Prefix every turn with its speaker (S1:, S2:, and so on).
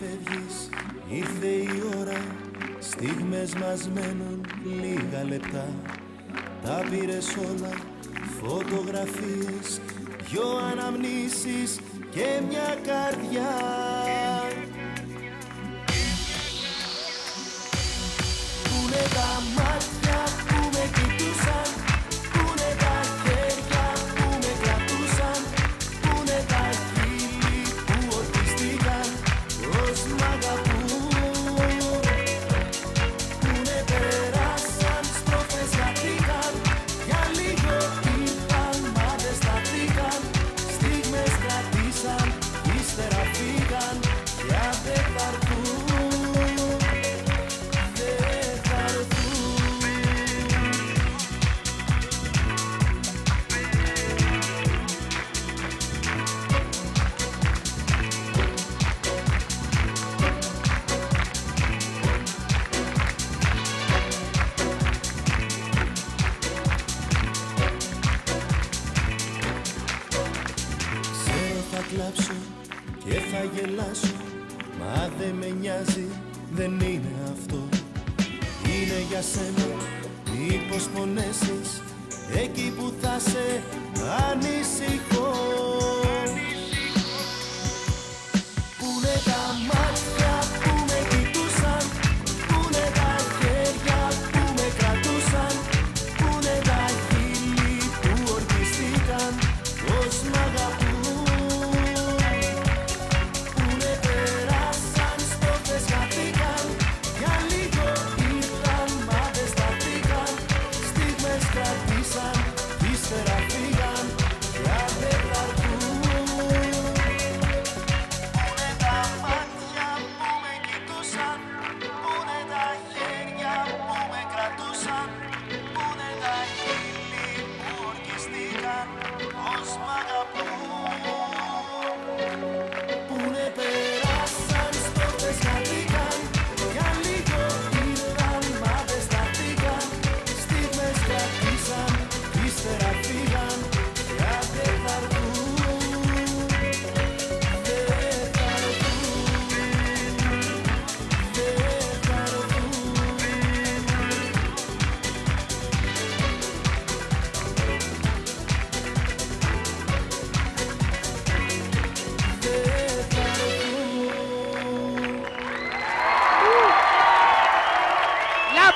S1: φεύγεις ήρθε η ώρα. Στιγμές μας μένουν λίγα λεπτά. Τα πήρες όλα φωτογραφίες Δυο αναμνήσεις και μια καρδιά κλάψω και θα γελάσω. Μα δεν με νοιάζει, δεν είναι αυτό. Είναι για σένα, μήπως πονέσεις. Εκεί που θα σε ανησυχώ